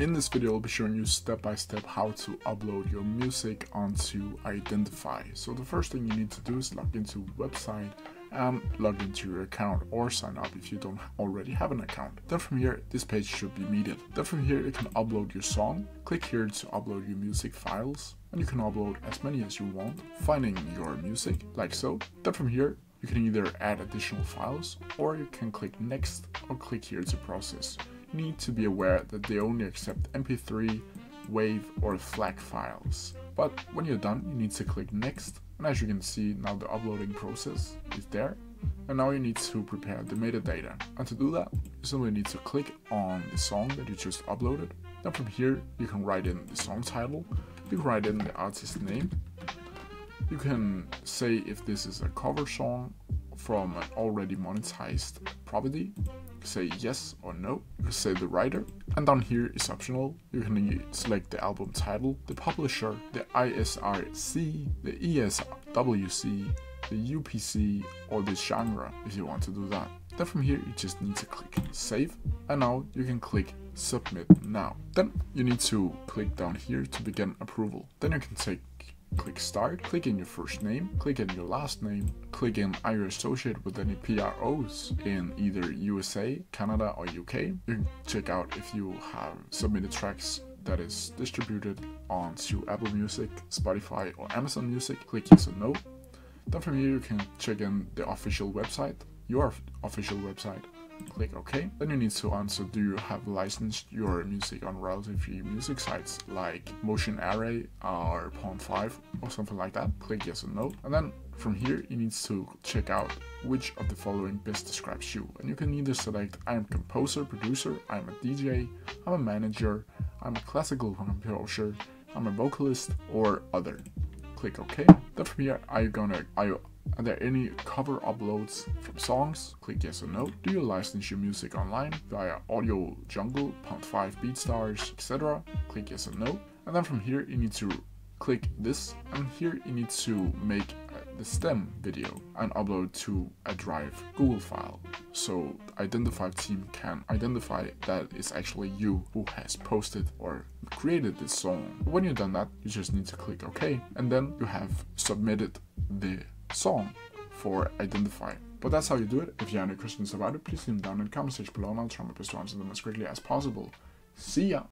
In this video, I'll be showing you step by step how to upload your music onto Identifyy. So the first thing you need to do is log into website and log into your account or sign up if you don't already have an account. Then from here, this page should be immediate. Then from here, you can upload your song. Click here to upload your music files and you can upload as many as you want, finding your music like so. Then from here, you can either add additional files or you can click next or click here to process. Need to be aware that they only accept MP3, WAV or FLAC files. But when you're done, you need to click next and as you can see now the uploading process is there and now you need to prepare the metadata. And to do that, you simply need to click on the song that you just uploaded. Then from here, you can write in the song title, you can write in the artist name, you can say if this is a cover song from an already monetized property, say yes or no, say the writer, and down here is optional. You can select the album title, the publisher, the ISRC, the ISWC, the UPC, or the genre if you want to do that. Then from here you just need to click save and now you can click submit now. Then you need to click down here to begin approval. Then you can take click start, click in your first name, click in your last name, click in are you associated with any PROs in either USA, Canada or UK. You can check out if you have submitted tracks that is distributed onto Apple Music, Spotify or Amazon Music, click yes or no. Then from here you can check in the official website, your official website, click OK. Then you need to answer do you have licensed your music on royalty-free music sites like Motion Array or Pond5 or something like that. Click yes or no. And then from here you need to check out which of the following best describes you. And you can either select I am composer, producer, I'm a DJ, I'm a manager, I'm a classical composer, I'm a vocalist, or other. Click OK. Then from here, are you gonna are you are there any cover uploads from songs? Click yes or no. Do you license your music online via Audio Jungle, Pond5 BeatStars, etc.? Click yes or no. And then from here you need to click this and here you need to make uh, the stem video and upload to a drive Google file. So Identifyy team can identify that it's actually you who has posted or created this song. When you've done that, you just need to click OK and then you have submitted the song for Identifyy. But that's how you do it. If you have any questions about it, please leave them down in the comment section below and I'll try my best to answer them as quickly as possible. See ya!